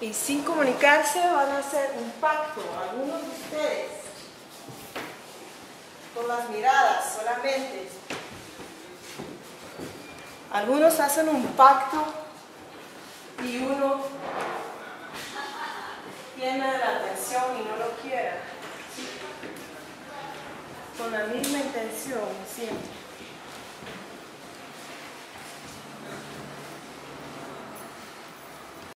y sin comunicarse van a hacer un pacto, algunos de ustedes, con las miradas solamente. Algunos hacen un pacto y uno tiene la atención y no lo quiera. Con la misma intención siempre.